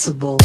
sensible.